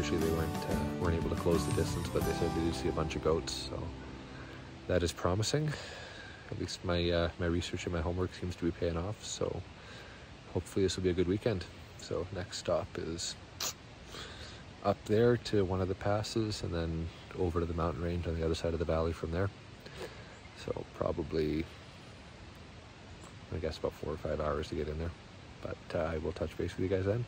Unfortunately, they weren't uh, weren't able to close the distance, but they said they did see a bunch of goats. So that is promising. At least my uh, my research and my homework seems to be paying off. So hopefully this will be a good weekend. So next stop is up there to one of the passes and then over to the mountain range on the other side of the valley from there. So probably, I guess about four or five hours to get in there. But uh, I will touch base with you guys then.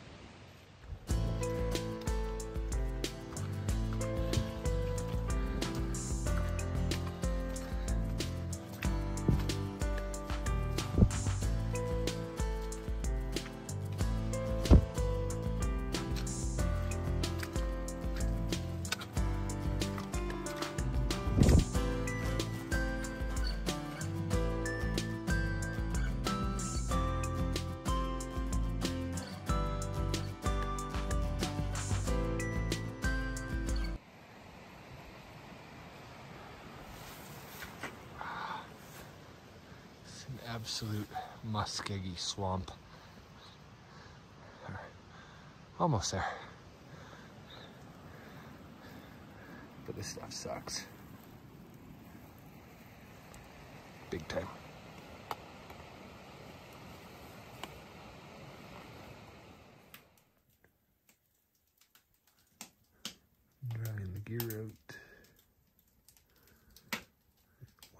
Absolute muskegee swamp. Almost there. But this stuff sucks. Big time. Drying the gear out.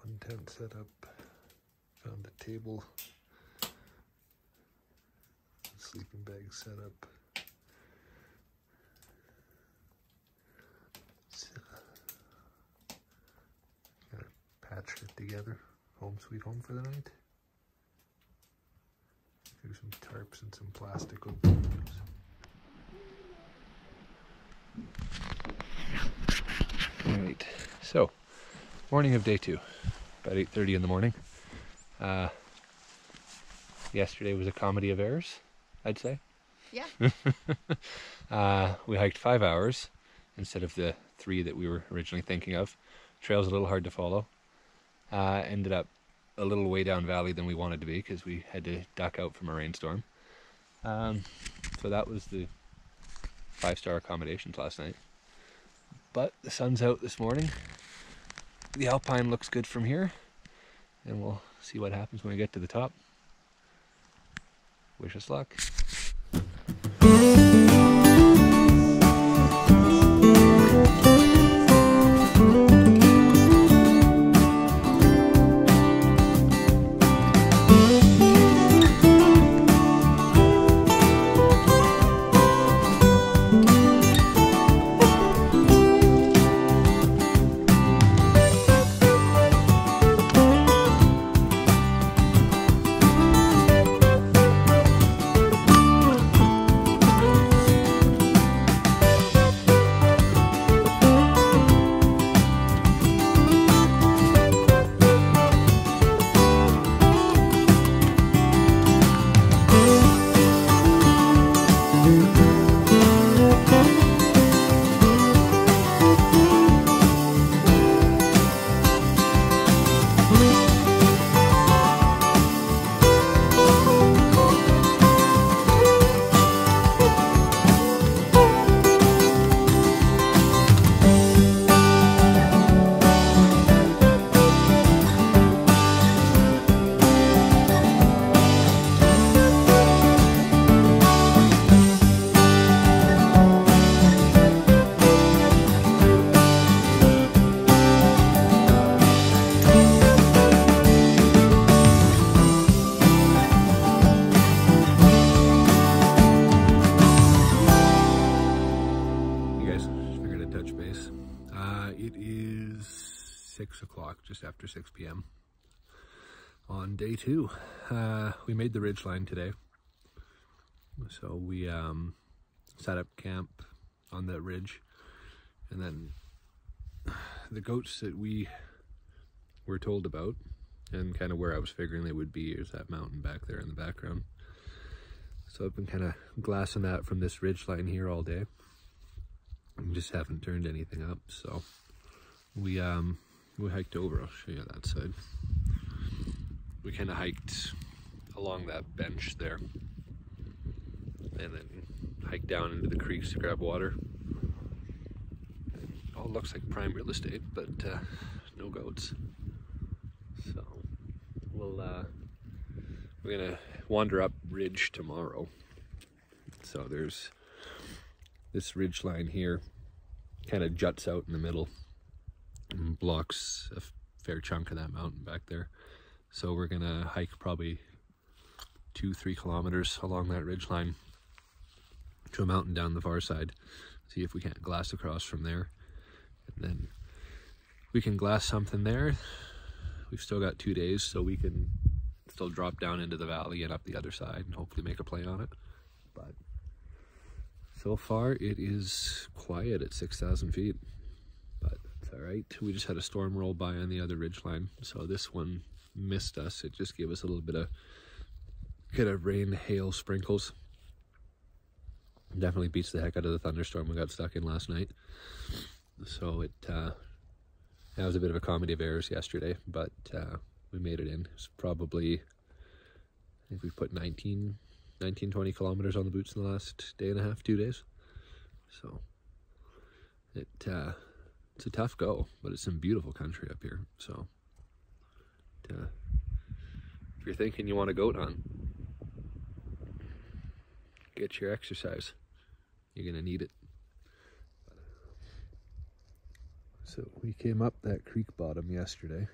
One tent set up. Table. Sleeping bag set up. Gotta patch it together. Home sweet home for the night. Do some tarps and some plastic openings. Alright, so morning of day two, about 8.30 in the morning. Uh, yesterday was a comedy of errors, I'd say. Yeah. Uh, we hiked five hours instead of the three that we were originally thinking of. Trail's a little hard to follow. Uh, ended up a little way down valley than we wanted to be because we had to duck out from a rainstorm. Um, so that was the five star accommodations last night. But the sun's out this morning. The alpine looks good from here, and we'll see what happens when we get to the top. Wish us luck. Uh, we made the ridge line today. So we um, set up camp on that ridge. And then the goats that we were told about and kind of where I was figuring they would be is that mountain back there in the background. So I've been kind of glassing that from this ridge line here all day. And just haven't turned anything up. So we um we hiked over. I'll show you that side. We kind of hiked along that bench there, and then hiked down into the creeks to grab water. It all looks like prime real estate, but uh, no goats. So we'll uh, we're gonna wander up ridge tomorrow. So there's this ridge line here, kind of juts out in the middle and blocks a fair chunk of that mountain back there. So we're gonna hike probably two, three kilometers along that ridge line to a mountain down the far side. See if we can't glass across from there. And then we can glass something there. We've still got two days, so we can still drop down into the valley and up the other side and hopefully make a play on it. But so far it is quiet at 6,000 feet, but it's all right. We just had a storm roll by on the other ridge line, so this one missed us. It just gave us a little bit of kind of rain, hail, sprinkles. Definitely beats the heck out of the thunderstorm we got stuck in last night. So it, uh, that was a bit of a comedy of errors yesterday, but uh, we made it in. It's probably, I think we've put 19, 19, 20 kilometers on the boots in the last day and a half, two days. So it, uh, it's a tough go, but it's some beautiful country up here. So uh, if you're thinking you want a goat hunt, get your exercise. You're gonna need it. So we came up that creek bottom yesterday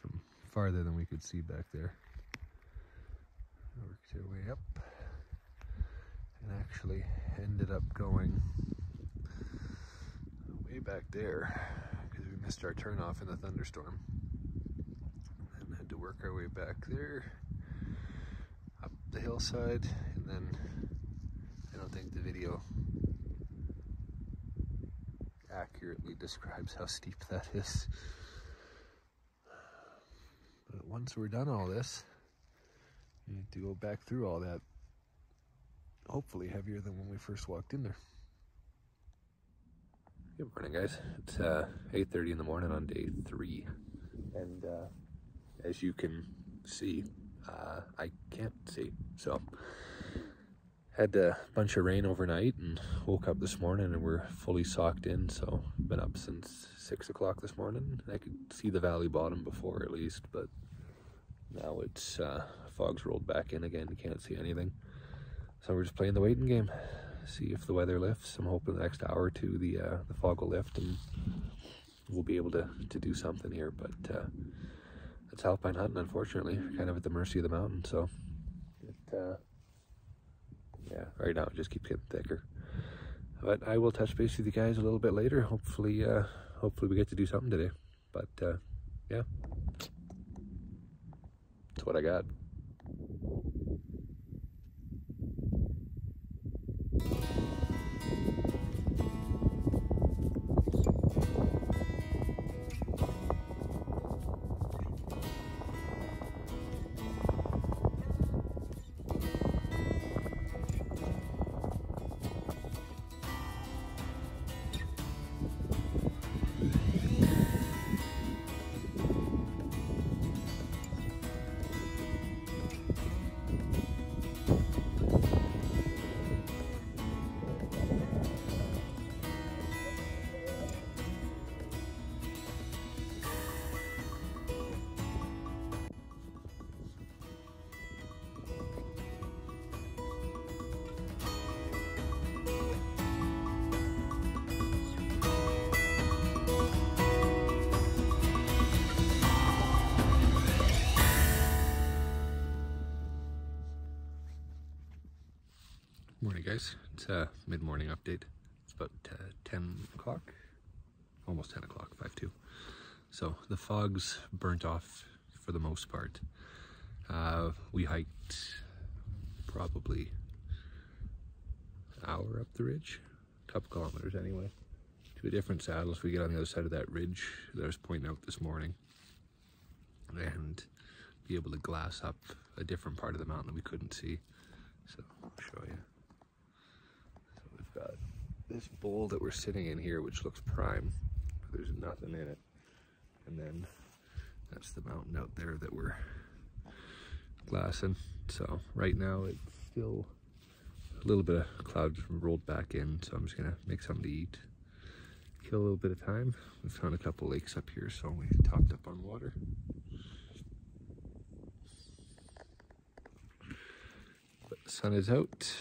from farther than we could see back there. Worked our way up and actually ended up going way back there missed our turnoff in the thunderstorm and had to work our way back there up the hillside and then I don't think the video accurately describes how steep that is. But once we're done all this, we need to go back through all that, hopefully heavier than when we first walked in there. Good morning, guys. It's uh, 8.30 in the morning on day three. And uh, as you can see, uh, I can't see. So had a bunch of rain overnight and woke up this morning and we're fully socked in. So been up since six o'clock this morning. I could see the valley bottom before at least, but now it's uh, fog's rolled back in again. You can't see anything. So we're just playing the waiting game. See if the weather lifts. I'm hoping the next hour or two the uh, the fog will lift and we'll be able to, to do something here. But uh, it's alpine hunting, unfortunately. kind of at the mercy of the mountain. So it, uh, yeah, right now it just keeps getting thicker. But I will touch base with you guys a little bit later. Hopefully, uh, hopefully we get to do something today. But uh, yeah, that's what I got. A mid-morning update. It's about uh, 10 o'clock, almost 10 o'clock, 5-2. So the fog's burnt off for the most part. Uh, we hiked probably an hour up the ridge, a couple kilometers anyway, to a different saddle. So we get on the other side of that ridge that I was pointing out this morning and be able to glass up a different part of the mountain that we couldn't see. So I'll show you. Got this bowl that we're sitting in here, which looks prime, there's nothing in it. And then that's the mountain out there that we're glassing. So right now it's still a little bit of cloud rolled back in, so I'm just gonna make something to eat. Kill a little bit of time. We found a couple lakes up here, so we topped up on water. But the sun is out.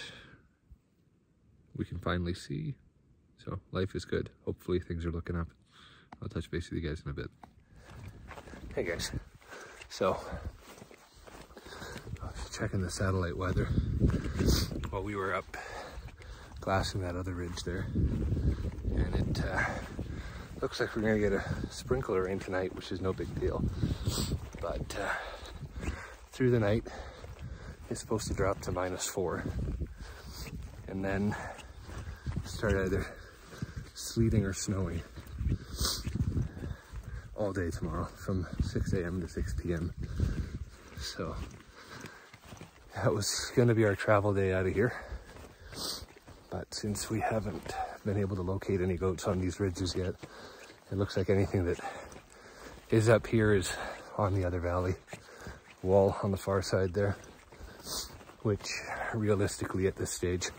We can finally see. So life is good. Hopefully things are looking up. I'll touch base with you guys in a bit. Hey guys. So checking the satellite weather while we were up glassing that other ridge there. And it uh, looks like we're gonna get a sprinkle of rain tonight, which is no big deal. But uh, through the night, it's supposed to drop to minus four. And then start either sleeting or snowing all day tomorrow from 6 a.m. to 6 p.m. So that was going to be our travel day out of here. But since we haven't been able to locate any goats on these ridges yet, it looks like anything that is up here is on the other valley wall on the far side there, which realistically at this stage,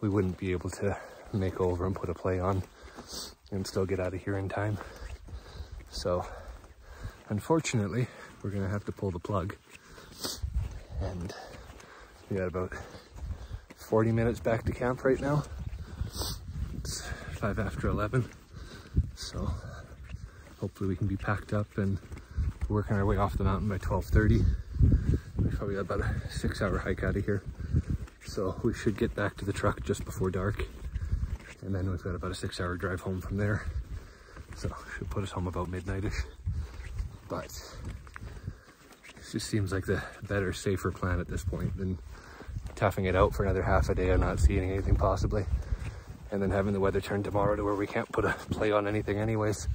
we wouldn't be able to make over and put a play on and still get out of here in time. So unfortunately, we're gonna have to pull the plug and we got about 40 minutes back to camp right now. It's five after 11. So hopefully we can be packed up and working our way off the mountain by 12.30. We probably got about a six hour hike out of here. So we should get back to the truck just before dark. And then we've got about a six hour drive home from there. So should put us home about midnightish. But it just seems like the better, safer plan at this point than toughing it out for another half a day and not seeing anything possibly. And then having the weather turn tomorrow to where we can't put a play on anything anyways.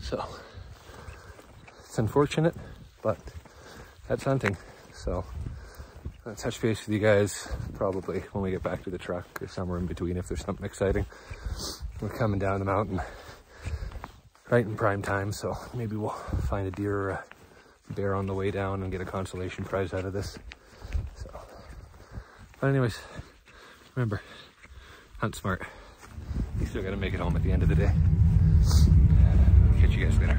So it's unfortunate, but that's hunting. So I'll touch base with you guys probably when we get back to the truck or somewhere in between if there's something exciting. We're coming down the mountain right in prime time, so maybe we'll find a deer or a bear on the way down and get a consolation prize out of this. So, but anyways, remember, hunt smart. You still gotta make it home at the end of the day. Catch you guys later.